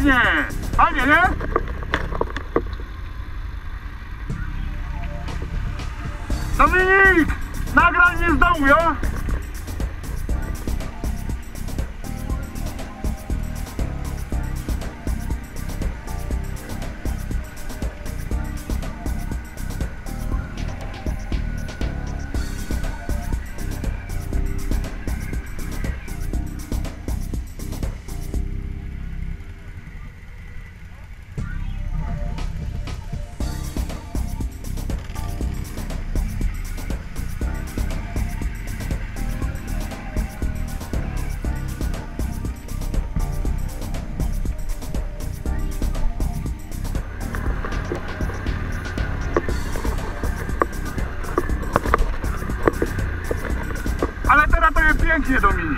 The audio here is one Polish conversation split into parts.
Pięknie! Fajnie, nie? Dominik! Nagrań nie z domu, jo? To jest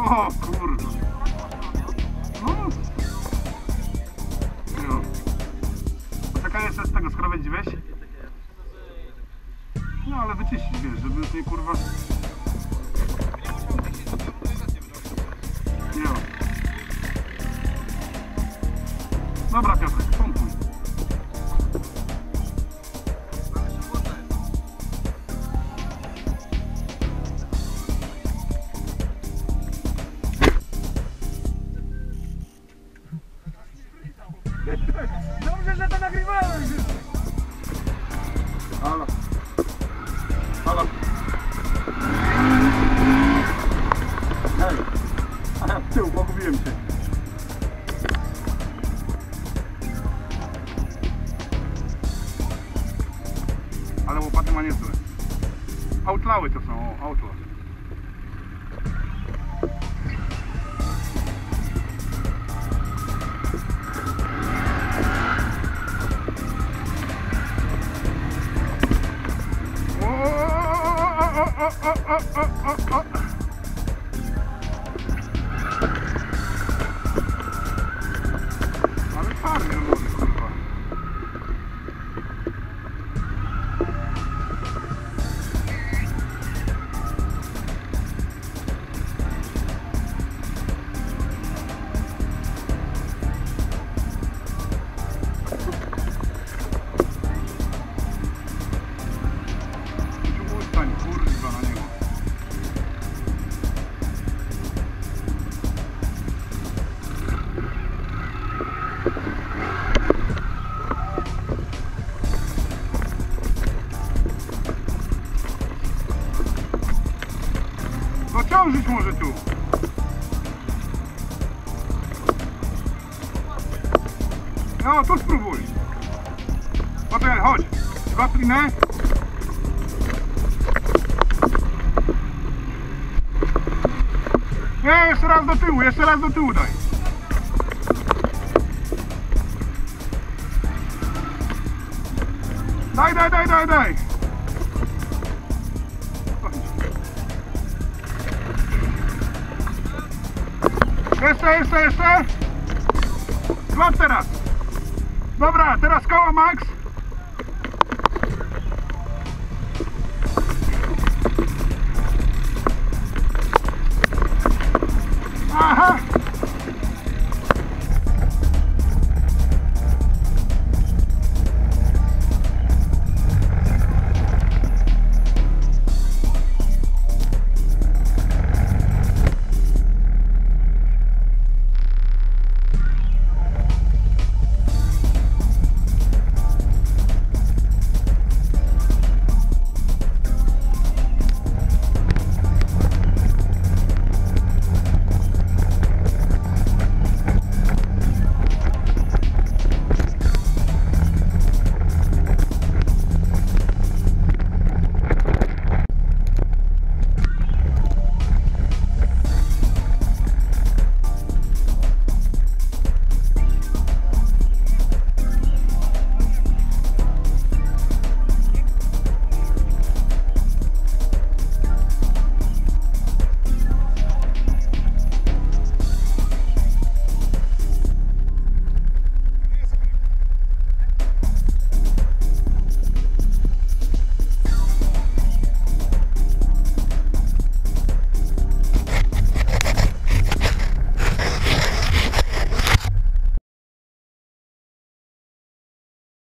O kurde. No. Poczekaj jeszcze z tego skrowieć weź. No ale wyczyścić wiesz, żeby już nie kurwa. Ale łopaty ma niezłe. Outlawy to są, outlaw. O, o, o, o, o, o, raz do tyłu, jeszcze raz do tyłu daj. Daj, daj, daj, daj, daj. Jeszcze, jeszcze, jeszcze. Złap teraz. Dobra, teraz koła max.